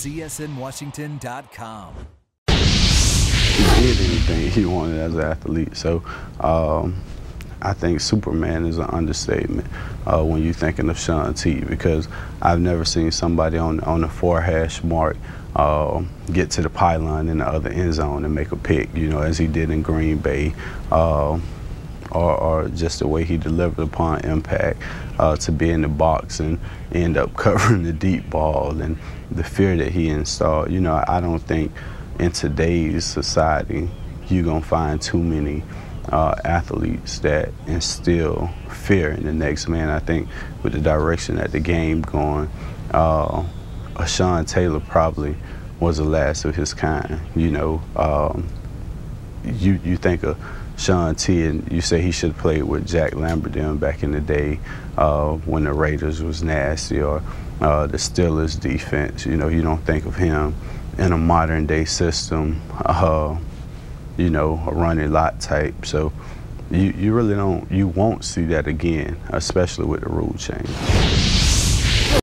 csnwashington.com. He did anything he wanted as an athlete. So um, I think Superman is an understatement uh, when you're thinking of Sean T because I've never seen somebody on on the four hash mark uh, get to the pylon in the other end zone and make a pick, you know, as he did in Green Bay. Uh, or, or, just the way he delivered upon impact uh, to be in the box and end up covering the deep ball and the fear that he installed. You know, I don't think in today's society you're going to find too many uh, athletes that instill fear in the next man. I think with the direction that the game going, uh, Sean Taylor probably was the last of his kind. You know, um, you you think of Sean T and you say he should have played with Jack Lambert back in the day uh, when the Raiders was nasty or uh, the Steelers defense. You know, you don't think of him in a modern day system. Uh, you know, a running lot type. So you, you really don't, you won't see that again, especially with the rule change.